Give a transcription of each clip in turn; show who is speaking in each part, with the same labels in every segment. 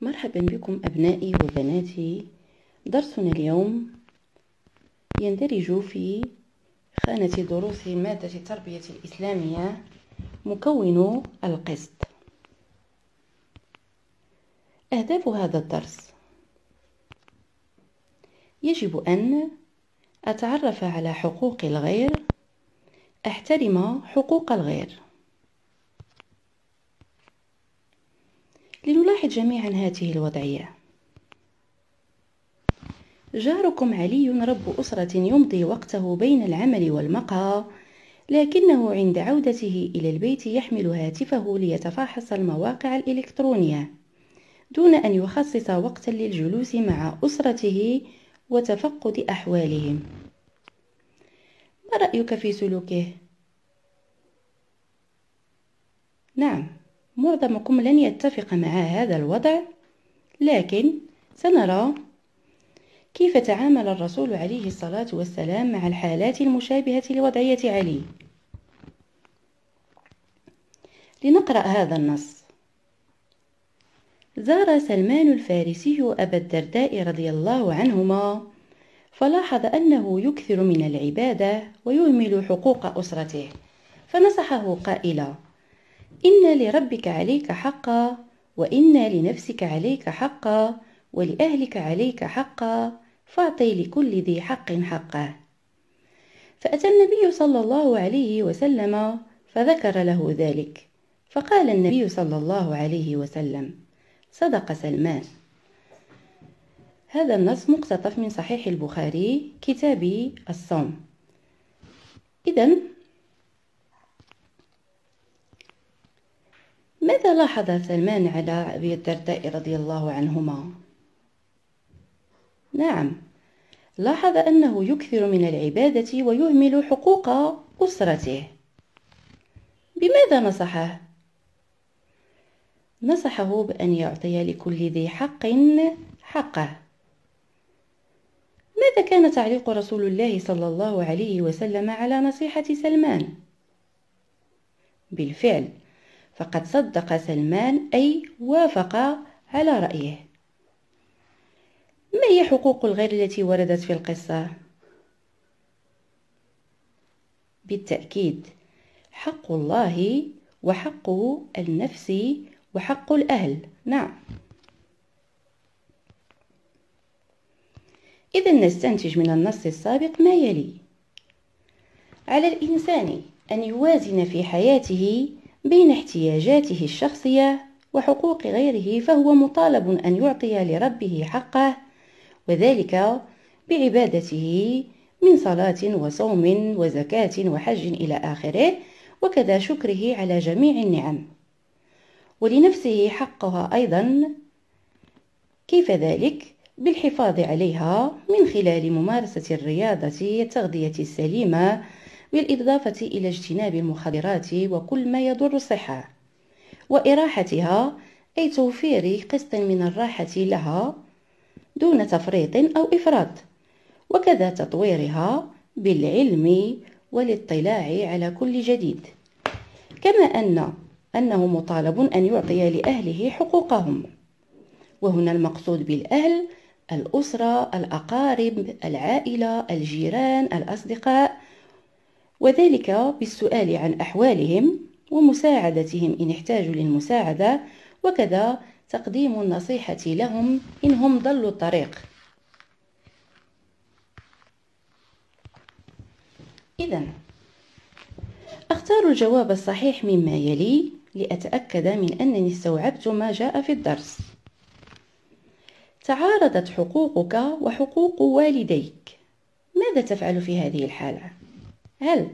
Speaker 1: مرحبا بكم أبنائي وبناتي. درسنا اليوم يندرج في خانة دروس مادة التربية الإسلامية مكون القسط. أهداف هذا الدرس يجب أن أتعرف على حقوق الغير أحترم حقوق الغير. لنلاحظ جميعا هذه الوضعية. جاركم علي رب أسرة يمضي وقته بين العمل والمقهى لكنه عند عودته إلى البيت يحمل هاتفه ليتفحص المواقع الإلكترونية دون أن يخصص وقتا للجلوس مع أسرته وتفقد أحوالهم. ما رأيك في سلوكه؟ نعم. معظمكم لن يتفق مع هذا الوضع لكن سنرى كيف تعامل الرسول عليه الصلاة والسلام مع الحالات المشابهة لوضعية علي. لنقرأ هذا النص. زار سلمان الفارسي أبا الدرداء رضي الله عنهما فلاحظ أنه يكثر من العبادة ويهمل حقوق أسرته فنصحه قائلا إن لربك عليك حقا وإن لنفسك عليك حقا ولأهلك عليك حقا فاعطي لكل ذي حق حقه فأتى النبي صلى الله عليه وسلم فذكر له ذلك. فقال النبي صلى الله عليه وسلم صدق سلمان. هذا النص مقتطف من صحيح البخاري كتاب الصوم. إذا ماذا لاحظ سلمان على أبي الدرداء رضي الله عنهما؟ نعم لاحظ أنه يكثر من العبادة ويهمل حقوق أسرته بماذا نصحه؟ نصحه بأن يعطي لكل ذي حق حقه ماذا كان تعليق رسول الله صلى الله عليه وسلم على نصيحة سلمان؟ بالفعل فقد صدق سلمان أي وافق على رأيه. ما هي حقوق الغير التي وردت في القصة؟ بالتأكيد حق الله وحق النفس وحق الأهل. نعم. إذا نستنتج من النص السابق ما يلي. على الإنسان أن يوازن في حياته بين احتياجاته الشخصية وحقوق غيره فهو مطالب أن يعطي لربه حقه وذلك بعبادته من صلاة وصوم وزكاة وحج إلى آخره وكذا شكره على جميع النعم ولنفسه حقها أيضا كيف ذلك؟ بالحفاظ عليها من خلال ممارسة الرياضة التغذية السليمة بالإضافة إلى اجتناب المخدرات وكل ما يضر الصحة. وإراحتها أي توفير قسط من الراحة لها دون تفريط أو إفراط. وكذا تطويرها بالعلم والاطلاع على كل جديد. كما أن أنه مطالب أن يعطي لأهله حقوقهم. وهنا المقصود بالأهل الأسرة الأقارب العائلة الجيران الأصدقاء. وذلك بالسؤال عن أحوالهم ومساعدتهم إن احتاجوا للمساعدة وكذا تقديم النصيحة لهم إن هم ضلوا الطريق. إذا أختار الجواب الصحيح مما يلي لأتأكد من أنني استوعبت ما جاء في الدرس. تعارضت حقوقك وحقوق والديك. ماذا تفعل في هذه الحالة؟ هل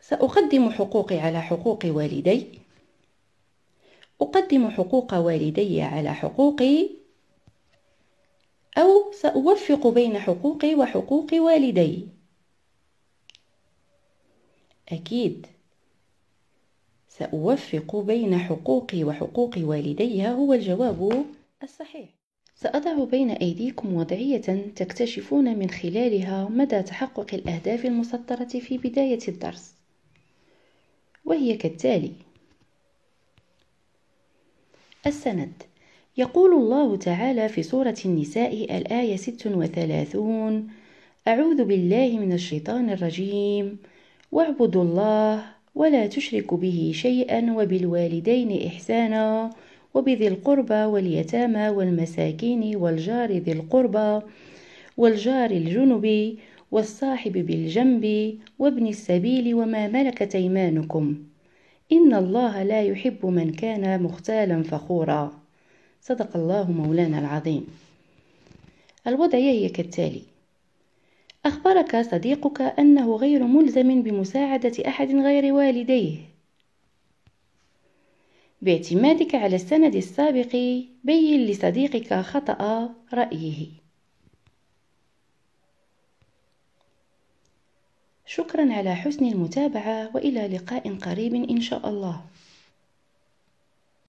Speaker 1: سأقدم حقوقي على حقوق والدي؟ أقدم حقوق والدي على حقوقي أو سأوفق بين حقوقي وحقوق والدي؟ أكيد. سأوفق بين حقوقي وحقوق والدي هو الجواب الصحيح. سأضع بين أيديكم وضعية تكتشفون من خلالها مدى تحقق الأهداف المسطرة في بداية الدرس. وهي كالتالي السند. يقول الله تعالى في سورة النساء الآية 36 أعوذ بالله من الشيطان الرجيم واعبدوا الله ولا تشركوا به شيئا وبالوالدين إحسانا. وبذي القربى واليتامى والمساكين والجار ذي القربى والجار الجنب والصاحب بالجنب وابن السبيل وما ملكت أيمانكم. إن الله لا يحب من كان مختالا فخورا. صدق الله مولانا العظيم. الوضعيه هي كالتالي. أخبرك صديقك أنه غير ملزم بمساعدة أحد غير والديه. باعتمادك على السند السابق بين لصديقك خطأ رأيه. شكرا على حسن المتابعة وإلى لقاء قريب إن شاء الله.